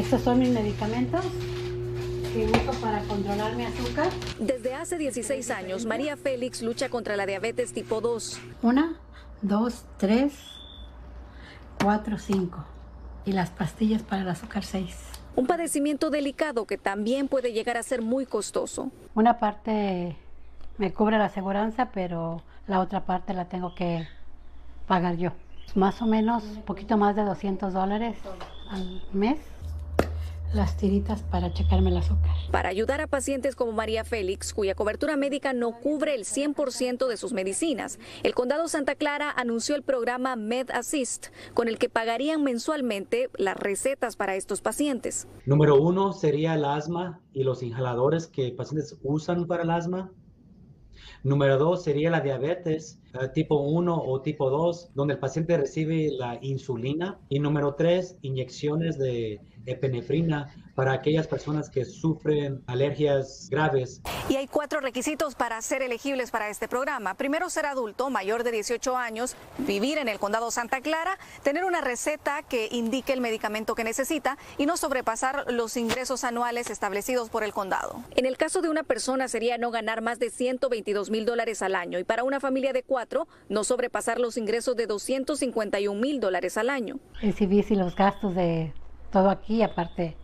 Estos son mis medicamentos que uso para controlar mi azúcar. Desde hace 16 años, María Félix lucha contra la diabetes tipo 2. Una, dos, tres, cuatro, cinco. Y las pastillas para el azúcar 6. Un padecimiento delicado que también puede llegar a ser muy costoso. Una parte me cubre la aseguranza, pero la otra parte la tengo que pagar yo. Más o menos, un poquito más de 200 dólares al mes las tiritas para checarme el azúcar. Para ayudar a pacientes como María Félix, cuya cobertura médica no cubre el 100% de sus medicinas, el condado Santa Clara anunció el programa Med Assist, con el que pagarían mensualmente las recetas para estos pacientes. Número uno sería el asma y los inhaladores que pacientes usan para el asma. Número dos sería la diabetes eh, tipo 1 o tipo 2, donde el paciente recibe la insulina. Y número tres, inyecciones de epinefrina para aquellas personas que sufren alergias graves. Y hay cuatro requisitos para ser elegibles para este programa. Primero, ser adulto, mayor de 18 años, vivir en el condado Santa Clara, tener una receta que indique el medicamento que necesita y no sobrepasar los ingresos anuales establecidos por el condado. En el caso de una persona sería no ganar más de 122 mil dólares al año y para una familia de cuatro no sobrepasar los ingresos de 251 mil dólares al año. Recibí si los gastos de todo aquí, aparte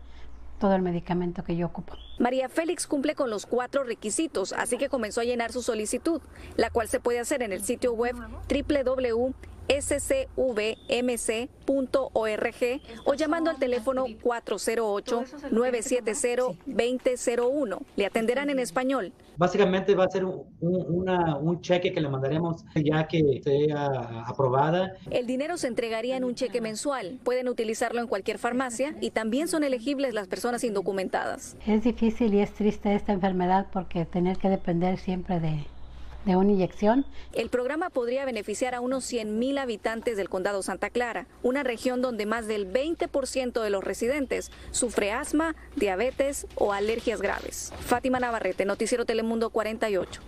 todo el medicamento que yo ocupo. María Félix cumple con los cuatro requisitos, así que comenzó a llenar su solicitud, la cual se puede hacer en el sitio web www scvmc.org o llamando al teléfono 408-970-2001. Le atenderán en español. Básicamente va a ser un, un cheque que le mandaremos ya que sea aprobada. El dinero se entregaría en un cheque mensual. Pueden utilizarlo en cualquier farmacia y también son elegibles las personas indocumentadas. Es difícil y es triste esta enfermedad porque tener que depender siempre de de una inyección. El programa podría beneficiar a unos 100.000 habitantes del condado Santa Clara, una región donde más del 20% de los residentes sufre asma, diabetes o alergias graves. Fátima Navarrete, Noticiero Telemundo 48.